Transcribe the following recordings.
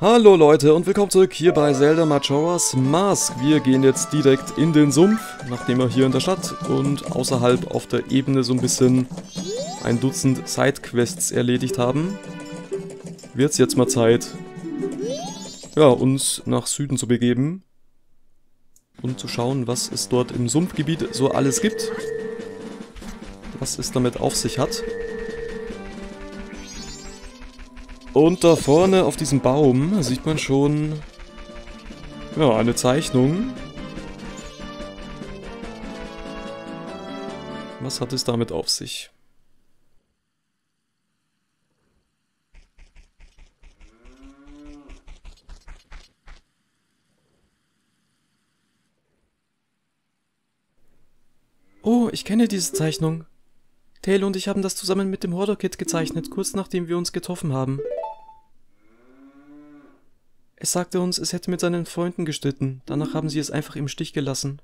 Hallo Leute und willkommen zurück hier bei Zelda Majora's Mask. Wir gehen jetzt direkt in den Sumpf, nachdem wir hier in der Stadt und außerhalb auf der Ebene so ein bisschen ein Dutzend Sidequests erledigt haben. Wird es jetzt mal Zeit, ja, uns nach Süden zu begeben und zu schauen, was es dort im Sumpfgebiet so alles gibt. Was es damit auf sich hat. Und da vorne auf diesem Baum sieht man schon ja, eine Zeichnung. Was hat es damit auf sich? Oh, ich kenne diese Zeichnung. Tail und ich haben das zusammen mit dem Horror-Kit gezeichnet, kurz nachdem wir uns getroffen haben. Es sagte uns, es hätte mit seinen Freunden gestritten. Danach haben sie es einfach im Stich gelassen.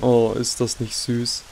Oh, ist das nicht süß.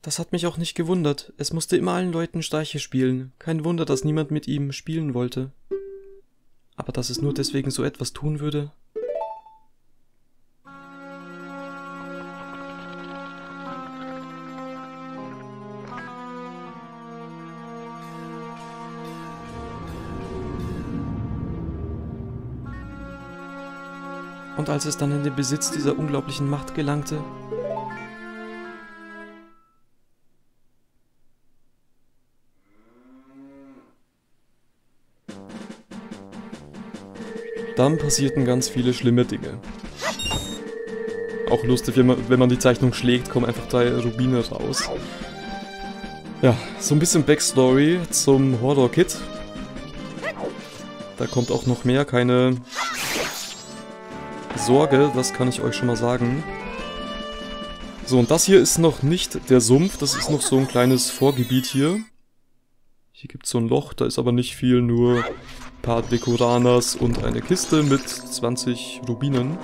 Das hat mich auch nicht gewundert. Es musste immer allen Leuten Streiche spielen. Kein Wunder, dass niemand mit ihm spielen wollte. Aber dass es nur deswegen so etwas tun würde? Und als es dann in den Besitz dieser unglaublichen Macht gelangte, Dann passierten ganz viele schlimme Dinge. Auch lustig, wenn man, wenn man die Zeichnung schlägt, kommen einfach drei Rubine raus. Ja, so ein bisschen Backstory zum Horror-Kit. Da kommt auch noch mehr, keine Sorge, das kann ich euch schon mal sagen. So, und das hier ist noch nicht der Sumpf, das ist noch so ein kleines Vorgebiet hier. Hier gibt es so ein Loch, da ist aber nicht viel, nur paar Dekoranas und eine Kiste mit 20 Rubinen.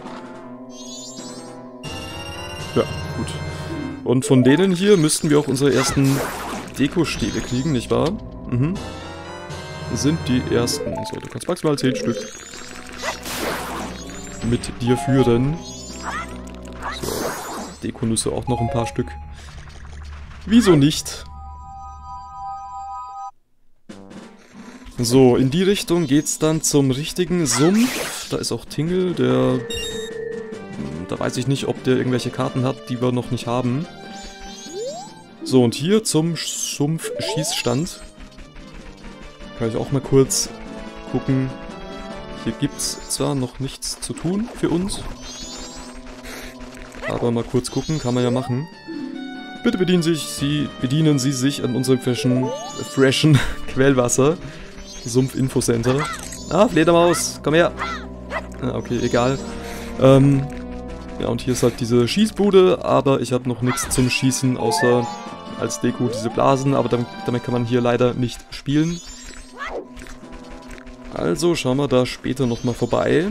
Ja, gut. Und von denen hier müssten wir auch unsere ersten Dekostäbe kriegen, nicht wahr? Mhm. Sind die ersten. So, du kannst maximal 10 Stück mit dir führen. So, Dekonüsse auch noch ein paar Stück. Wieso nicht? So, in die Richtung geht's dann zum richtigen Sumpf. Da ist auch Tingle, der... Hm, da weiß ich nicht, ob der irgendwelche Karten hat, die wir noch nicht haben. So, und hier zum Sumpf-Schießstand. Kann ich auch mal kurz gucken. Hier gibt's zwar noch nichts zu tun für uns. Aber mal kurz gucken, kann man ja machen. Bitte bedienen, sich, Sie, bedienen Sie sich an unserem frischen, freshen Quellwasser. Sumpf-Infocenter. Ah, Fledermaus, komm her. Ah, okay, egal. Ähm, ja, und hier ist halt diese Schießbude, aber ich habe noch nichts zum Schießen, außer als Deko diese Blasen, aber damit, damit kann man hier leider nicht spielen. Also schauen wir da später nochmal vorbei.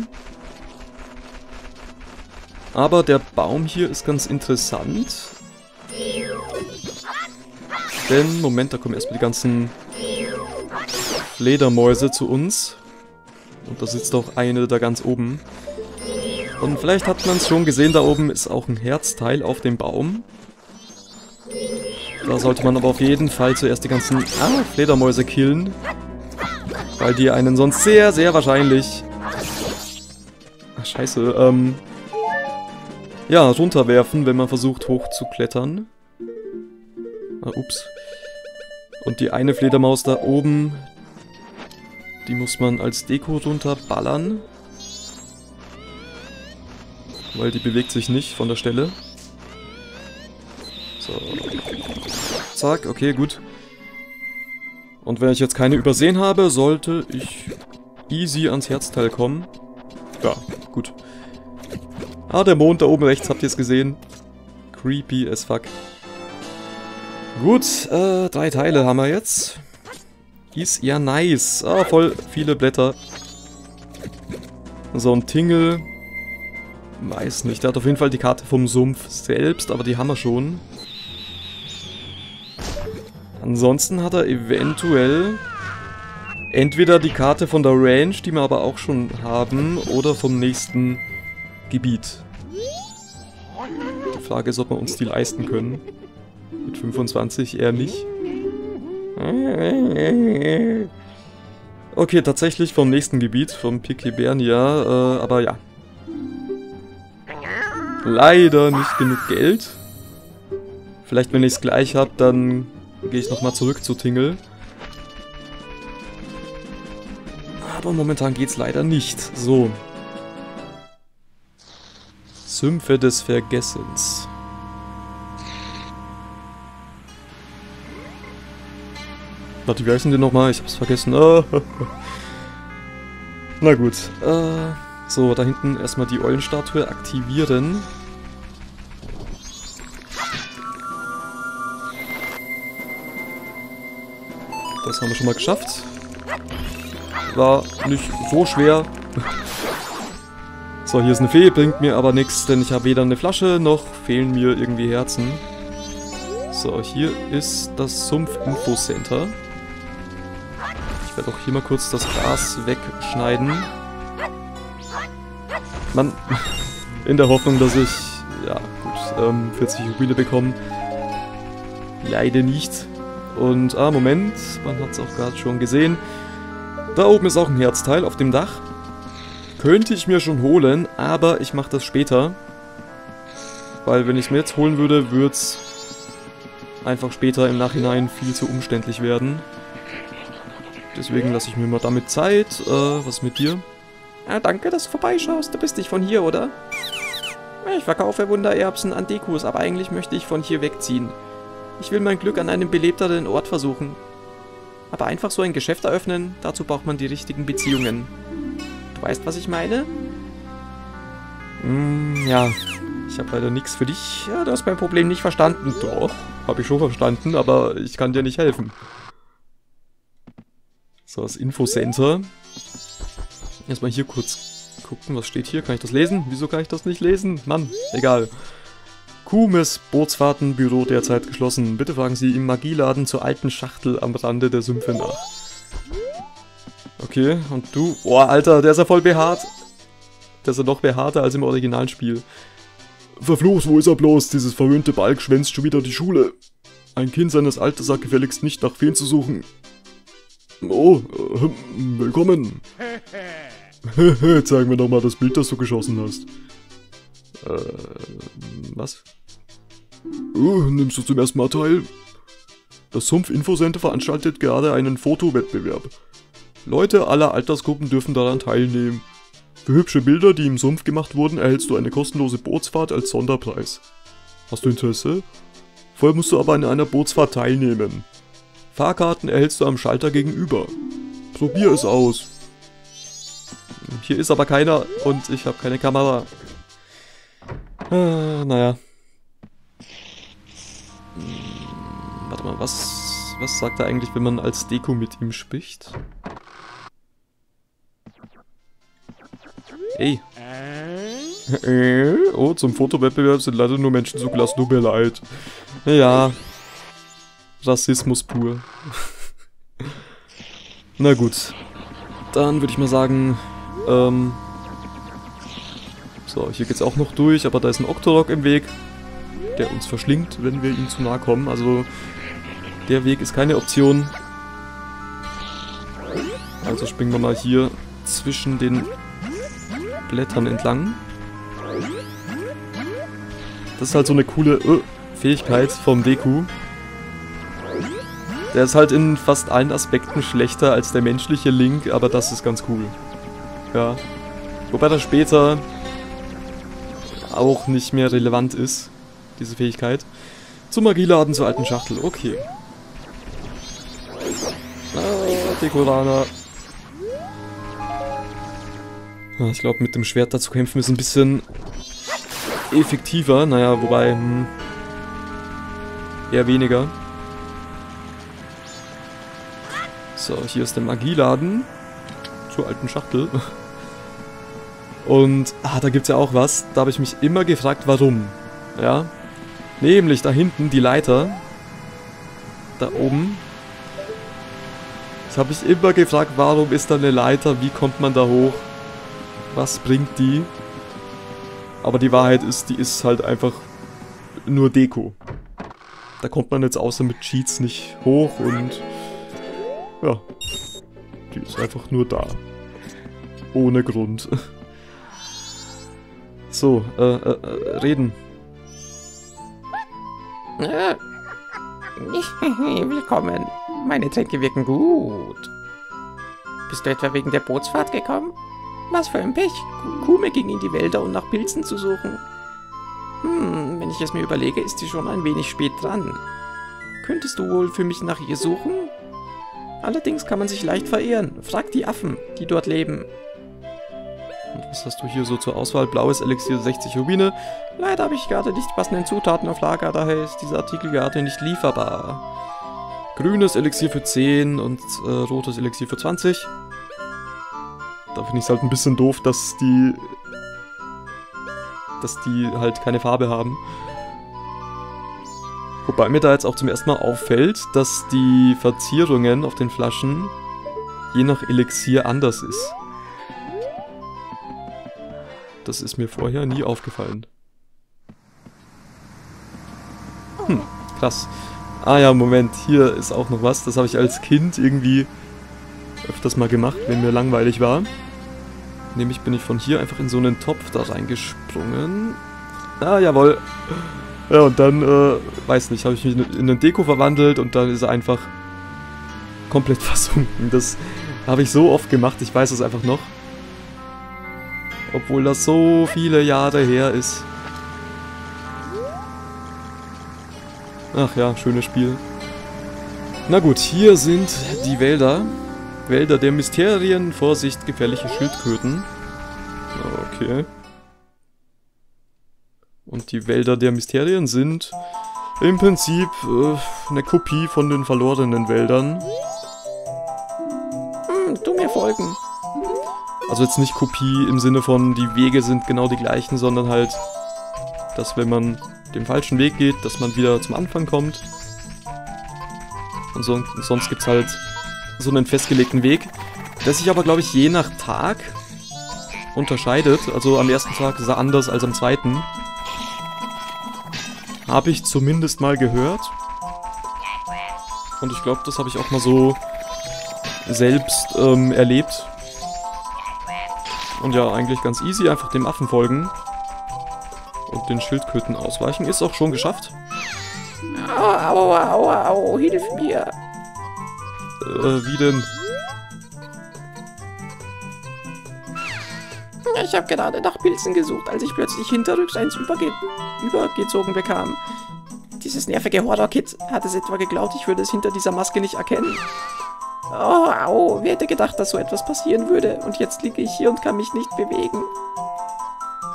Aber der Baum hier ist ganz interessant. Denn, Moment, da kommen erstmal die ganzen Fledermäuse zu uns. Und da sitzt auch eine da ganz oben. Und vielleicht hat man es schon gesehen, da oben ist auch ein Herzteil auf dem Baum. Da sollte man aber auf jeden Fall zuerst die ganzen ah, Fledermäuse killen. Weil die einen sonst sehr, sehr wahrscheinlich... Ach, scheiße, ähm... Ja, runterwerfen, wenn man versucht hochzuklettern. Ah, ups. Und die eine Fledermaus da oben, die muss man als Deko runterballern. Weil die bewegt sich nicht von der Stelle. So. Zack, okay, gut. Und wenn ich jetzt keine übersehen habe, sollte ich easy ans Herzteil kommen. Ja, gut. Ah, der Mond da oben rechts, habt ihr es gesehen? Creepy as fuck. Gut, äh, drei Teile haben wir jetzt. Ist ja nice. Ah, voll viele Blätter. So ein Tingle. Weiß nicht, der hat auf jeden Fall die Karte vom Sumpf selbst, aber die haben wir schon. Ansonsten hat er eventuell entweder die Karte von der Range, die wir aber auch schon haben, oder vom nächsten Gebiet. Die Frage ist, ob wir uns die leisten können. Mit 25 eher nicht. Okay, tatsächlich vom nächsten Gebiet, vom Pikibernia, äh, aber ja. Leider nicht genug Geld. Vielleicht, wenn ich es gleich habe, dann gehe ich nochmal zurück zu Tingle. Aber momentan geht es leider nicht. So. Sümpfe des Vergessens. Warte, wie heißen die nochmal? Ich hab's vergessen. Ah. Na gut. Äh, so, da hinten erstmal die Eulenstatue aktivieren. Das haben wir schon mal geschafft. War nicht so schwer. So, hier ist eine Fee, bringt mir aber nichts, denn ich habe weder eine Flasche, noch fehlen mir irgendwie Herzen. So, hier ist das Sumpf-Info-Center. Ich werde auch hier mal kurz das Gras wegschneiden. Man, in der Hoffnung, dass ich, ja gut, ähm, 40 Rubine bekomme. Leider nicht. Und, ah, Moment, man hat es auch gerade schon gesehen. Da oben ist auch ein Herzteil auf dem Dach. Könnte ich mir schon holen, aber ich mache das später. Weil wenn ich es mir jetzt holen würde, würde es einfach später im Nachhinein viel zu umständlich werden. Deswegen lasse ich mir mal damit Zeit. Äh, was mit dir? Ja, danke, dass du vorbeischaust. Du bist nicht von hier, oder? Ich verkaufe Wundererbsen an Dekus, aber eigentlich möchte ich von hier wegziehen. Ich will mein Glück an einem belebteren Ort versuchen. Aber einfach so ein Geschäft eröffnen, dazu braucht man die richtigen Beziehungen. Du weißt, was ich meine? Mm, ja, ich habe leider nichts für dich. Ja, du hast mein Problem nicht verstanden. Doch, habe ich schon verstanden, aber ich kann dir nicht helfen. So, das Infocenter. Erstmal hier kurz gucken, was steht hier. Kann ich das lesen? Wieso kann ich das nicht lesen? Mann, egal. Kumes Bootsfahrtenbüro derzeit geschlossen. Bitte fragen Sie im Magieladen zur alten Schachtel am Rande der Sümpfe nach. Okay, und du? Boah, Alter, der ist ja voll behaart. Der ist ja noch behaarter als im originalen Spiel. Verflucht, wo ist er bloß? Dieses verwöhnte Balk schwänzt schon wieder die Schule. Ein Kind seines Alters sagt gefälligst nicht nach Feen zu suchen. Oh, äh, willkommen. Zeig mir doch mal das Bild, das du geschossen hast. Äh, was? Oh, nimmst du zum ersten Mal teil? Das Sumpf Infocenter veranstaltet gerade einen Fotowettbewerb. Leute aller Altersgruppen dürfen daran teilnehmen. Für hübsche Bilder, die im Sumpf gemacht wurden, erhältst du eine kostenlose Bootsfahrt als Sonderpreis. Hast du Interesse? Vorher musst du aber an einer Bootsfahrt teilnehmen. Fahrkarten erhältst du am Schalter gegenüber. Probier es aus. Hier ist aber keiner und ich habe keine Kamera. Äh, naja. Hm, warte mal, was, was sagt er eigentlich, wenn man als Deko mit ihm spricht? Ey. Äh? oh, zum Fotowettbewerb sind leider nur Menschen zugelassen, tut mir leid. Ja. Rassismus pur. Na gut. Dann würde ich mal sagen, ähm... So, hier geht's auch noch durch, aber da ist ein Octorok im Weg, der uns verschlingt, wenn wir ihm zu nahe kommen. Also, der Weg ist keine Option. Also springen wir mal hier zwischen den Blättern entlang. Das ist halt so eine coole uh, Fähigkeit vom Deku. Der ist halt in fast allen Aspekten schlechter als der menschliche Link, aber das ist ganz cool. Ja. Wobei das später auch nicht mehr relevant ist, diese Fähigkeit. Zum Magieladen zur alten Schachtel, okay. Ah, Dekorana. Ah, ich glaube, mit dem Schwert da zu kämpfen ist ein bisschen effektiver. Naja, wobei, hm, eher weniger. So, hier ist der Magieladen. Zur alten Schachtel. Und, ah, da gibt's ja auch was. Da habe ich mich immer gefragt, warum. Ja. Nämlich da hinten die Leiter. Da oben. Das habe ich immer gefragt, warum ist da eine Leiter? Wie kommt man da hoch? Was bringt die? Aber die Wahrheit ist, die ist halt einfach nur Deko. Da kommt man jetzt außer mit Cheats nicht hoch und... Ja. Die ist einfach nur da. Ohne Grund. So, äh, äh, reden. Äh, willkommen. Meine Tränke wirken gut. Bist du etwa wegen der Bootsfahrt gekommen? Was für ein Pech. Kume ging in die Wälder, um nach Pilzen zu suchen. Hm, wenn ich es mir überlege, ist sie schon ein wenig spät dran. Könntest du wohl für mich nach ihr suchen? Allerdings kann man sich leicht verehren. Frag die Affen, die dort leben. Und was hast du hier so zur Auswahl? Blaues Elixier 60 Rubine. Leider habe ich gerade nicht passenden Zutaten auf Lager, daher ist dieser Artikel gerade nicht lieferbar. Grünes Elixier für 10 und äh, rotes Elixier für 20. Da finde ich es halt ein bisschen doof, dass die... dass die halt keine Farbe haben. Wobei mir da jetzt auch zum ersten Mal auffällt, dass die Verzierungen auf den Flaschen je nach Elixier anders ist. Das ist mir vorher nie aufgefallen. Hm, krass. Ah ja, Moment, hier ist auch noch was. Das habe ich als Kind irgendwie öfters mal gemacht, wenn mir langweilig war. Nämlich bin ich von hier einfach in so einen Topf da reingesprungen. Ah, jawohl. Ja, und dann, äh, weiß nicht, habe ich mich in einen Deko verwandelt und dann ist er einfach komplett versunken. Das habe ich so oft gemacht, ich weiß es einfach noch. Obwohl das so viele Jahre her ist. Ach ja, schönes Spiel. Na gut, hier sind die Wälder. Wälder der Mysterien. Vorsicht, gefährliche Schildkröten. Okay. Und die Wälder der Mysterien sind im Prinzip äh, eine Kopie von den verlorenen Wäldern. Hm, du mir folgen. Also jetzt nicht Kopie im Sinne von, die Wege sind genau die gleichen, sondern halt, dass wenn man den falschen Weg geht, dass man wieder zum Anfang kommt. Und so, sonst gibt es halt so einen festgelegten Weg, der sich aber, glaube ich, je nach Tag unterscheidet. Also am ersten Tag ist er anders als am zweiten. Habe ich zumindest mal gehört. Und ich glaube, das habe ich auch mal so selbst ähm, erlebt. Und ja, eigentlich ganz easy, einfach dem Affen folgen. Und den Schildkröten ausweichen. Ist auch schon geschafft. Au, au, au, au, hilf mir. Äh, wie denn? Ich habe gerade nach Pilzen gesucht, als ich plötzlich hinterrücks eins überge übergezogen bekam. Dieses nervige Horror-Kid hat es etwa geglaubt, ich würde es hinter dieser Maske nicht erkennen. Oh, au, wer hätte gedacht, dass so etwas passieren würde? Und jetzt liege ich hier und kann mich nicht bewegen.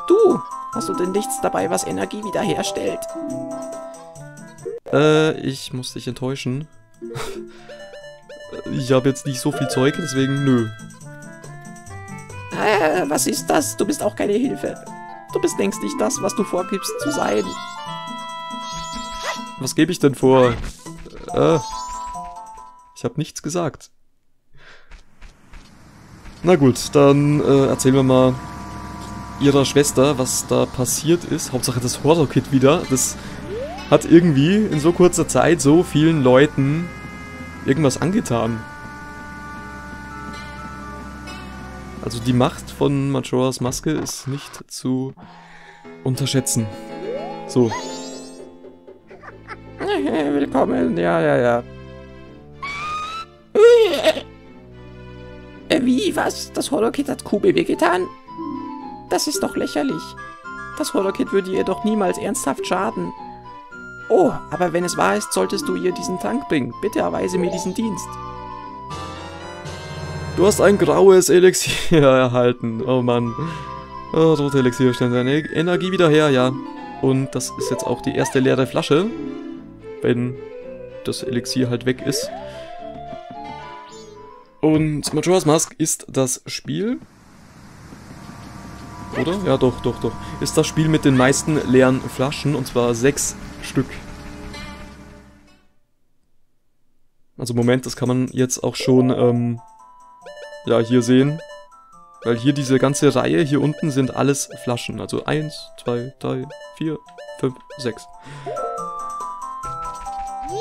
Du, Hast du denn nichts dabei, was Energie wiederherstellt? Äh, ich muss dich enttäuschen. ich habe jetzt nicht so viel Zeug, deswegen nö. Äh, was ist das? Du bist auch keine Hilfe. Du bist längst nicht das, was du vorgibst zu sein. Was gebe ich denn vor? Äh, ich habe nichts gesagt. Na gut, dann äh, erzählen wir mal ihrer Schwester, was da passiert ist. Hauptsache das Horror-Kit wieder. Das hat irgendwie in so kurzer Zeit so vielen Leuten irgendwas angetan. Also die Macht von Majoras Maske ist nicht zu unterschätzen. So. Willkommen, ja, ja, ja. Äh, wie, was? Das Holokit hat Kube wehgetan? Das ist doch lächerlich. Das Holokit würde ihr doch niemals ernsthaft schaden. Oh, aber wenn es wahr ist, solltest du ihr diesen Trank bringen. Bitte erweise mir diesen Dienst. Du hast ein graues Elixier erhalten. Oh Mann. Oh, rote Elixier stellen deine Energie wieder her, ja. Und das ist jetzt auch die erste leere Flasche. Wenn das Elixier halt weg ist. Und Majora's Mask ist das Spiel. Oder? Ja, doch, doch, doch. Ist das Spiel mit den meisten leeren Flaschen. Und zwar sechs Stück. Also Moment, das kann man jetzt auch schon, ähm, ja, hier sehen. Weil hier diese ganze Reihe hier unten sind alles Flaschen. Also 1, 2, 3, 4, 5, 6.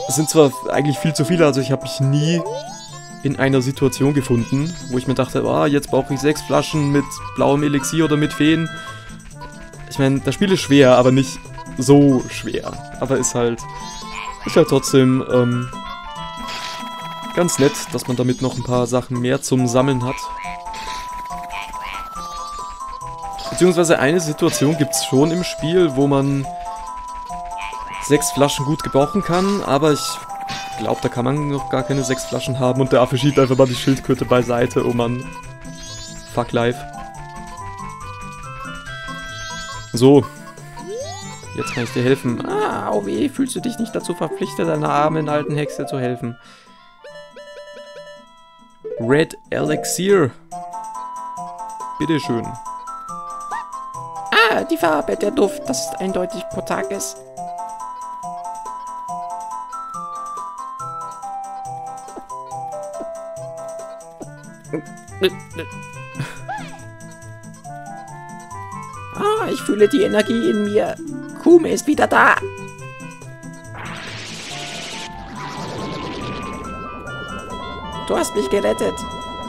Es sind zwar eigentlich viel zu viele, also ich habe mich nie in einer Situation gefunden, wo ich mir dachte, ah, jetzt brauche ich sechs Flaschen mit blauem Elixier oder mit Feen. Ich meine, das Spiel ist schwer, aber nicht so schwer. Aber ist halt, ist halt trotzdem ähm, ganz nett, dass man damit noch ein paar Sachen mehr zum Sammeln hat. Beziehungsweise eine Situation gibt es schon im Spiel, wo man sechs Flaschen gut gebrauchen kann, aber ich glaube, da kann man noch gar keine sechs Flaschen haben und der Affe schiebt einfach mal die Schildkröte beiseite. Oh Mann. Fuck life. So. Jetzt kann ich dir helfen. Ah, oh weh, fühlst du dich nicht dazu verpflichtet, deiner armen alten Hexe zu helfen? Red Elixir. Bitteschön. Ah, die Farbe, der Duft, das ist eindeutig Kotakis. Ah, ich fühle die Energie in mir. Kume ist wieder da. Du hast mich gerettet.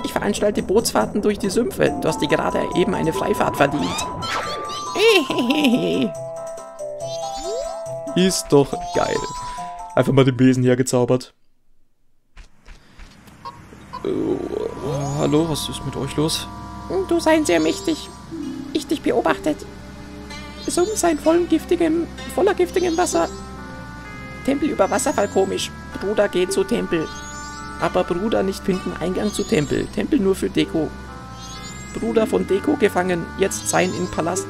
Ich veranstalte Bootsfahrten durch die Sümpfe. Du hast dir gerade eben eine Freifahrt verdient. Ist doch geil. Einfach mal den Besen hergezaubert. Oh, hallo, was ist mit euch los? Du seien sehr mächtig. Ich dich beobachtet. Sumpf sein voll giftigem, voller giftigem Wasser. Tempel über Wasserfall komisch. Bruder geht zu Tempel. Aber Bruder nicht finden Eingang zu Tempel. Tempel nur für Deko. Bruder von Deko gefangen. Jetzt sein im Palast.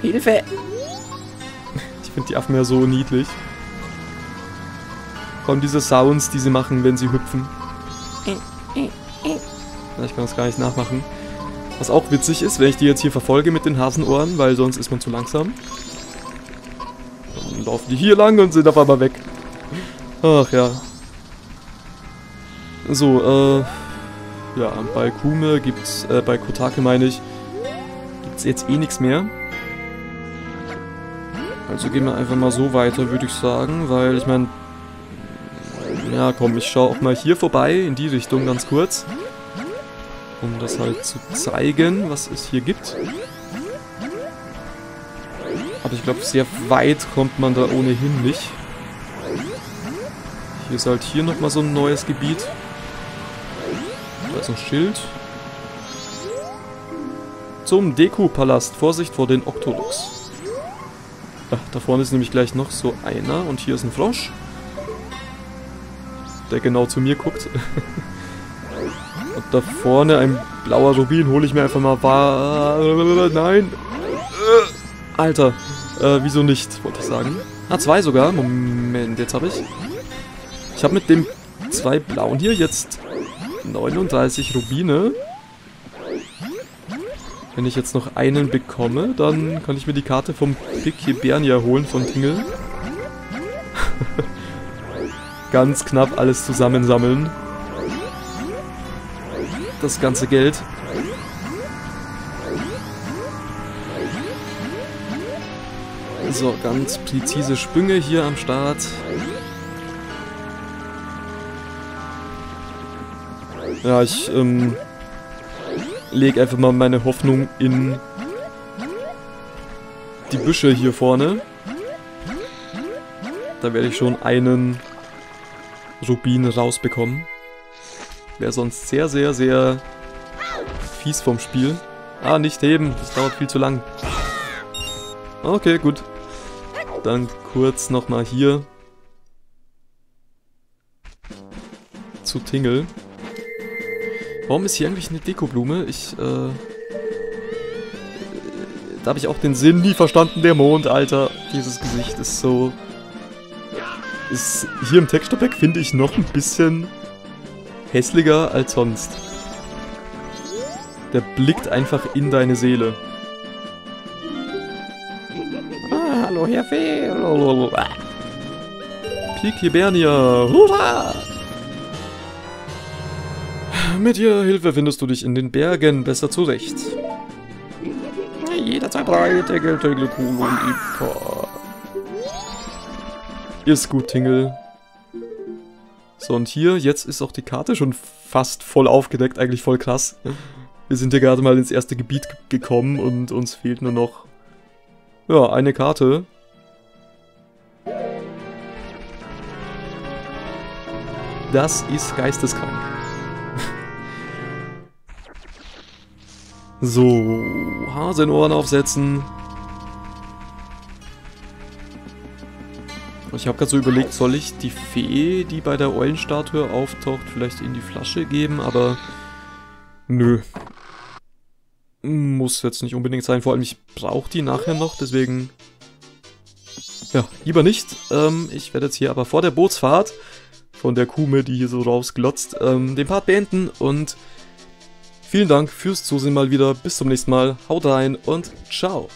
Hilfe! Ich finde die Affen ja so niedlich. Kommen diese Sounds, die sie machen, wenn sie hüpfen. Ich kann das gar nicht nachmachen. Was auch witzig ist, wenn ich die jetzt hier verfolge mit den Hasenohren, weil sonst ist man zu langsam. Dann laufen die hier lang und sind auf einmal weg. Ach ja. So, äh... Ja, bei Kume gibt's, äh, bei Kotake meine ich, gibt's jetzt eh nichts mehr. Also gehen wir einfach mal so weiter, würde ich sagen, weil ich meine... Ja, komm, ich schaue auch mal hier vorbei, in die Richtung ganz kurz um das halt zu zeigen, was es hier gibt. Aber ich glaube, sehr weit kommt man da ohnehin nicht. Hier ist halt hier nochmal so ein neues Gebiet. Ist ein Schild. Zum Deku-Palast. Vorsicht vor den Octolux. Ach, da vorne ist nämlich gleich noch so einer. Und hier ist ein Frosch. Der genau zu mir guckt. Und da vorne ein blauer Rubin hole ich mir einfach mal. Nein. Alter, äh, wieso nicht, wollte ich sagen. Ah, zwei sogar. Moment, jetzt habe ich... Ich habe mit dem zwei blauen hier jetzt 39 Rubine. Wenn ich jetzt noch einen bekomme, dann kann ich mir die Karte vom Pikibernia holen von Tingle. Ganz knapp alles zusammensammeln. Das ganze Geld. So, ganz präzise Sprünge hier am Start. Ja, ich ähm, lege einfach mal meine Hoffnung in die Büsche hier vorne. Da werde ich schon einen Rubin rausbekommen. Wäre sonst sehr, sehr, sehr fies vom Spiel. Ah, nicht heben. Das dauert viel zu lang. Okay, gut. Dann kurz nochmal hier zu Tingle. Warum ist hier eigentlich eine Dekoblume? Ich, äh... Da habe ich auch den Sinn nie verstanden. Der Mond, Alter. Dieses Gesicht ist so... Ist hier im Texturpack, finde ich, noch ein bisschen hässlicher als sonst. Der blickt einfach in deine Seele. Ah, hallo, Herr Fee. Pikibernia. Hurra! Mit ihrer Hilfe findest du dich in den Bergen besser zurecht. Jederzeit bereit, Tegel, Tegel, Kuhl und Ipa. Ist gut, Tingle. So, und hier, jetzt ist auch die Karte schon fast voll aufgedeckt, eigentlich voll krass. Wir sind ja gerade mal ins erste Gebiet gekommen und uns fehlt nur noch, ja, eine Karte. Das ist geisteskrank. So, Hasenohren aufsetzen. Ich habe gerade so überlegt, soll ich die Fee, die bei der Eulenstatue auftaucht, vielleicht in die Flasche geben, aber nö. Muss jetzt nicht unbedingt sein, vor allem ich brauche die nachher noch, deswegen ja, lieber nicht. Ähm, ich werde jetzt hier aber vor der Bootsfahrt von der Kume, die hier so rausglotzt, ähm, den Part beenden und vielen Dank fürs Zusehen mal wieder. Bis zum nächsten Mal. Haut rein und ciao.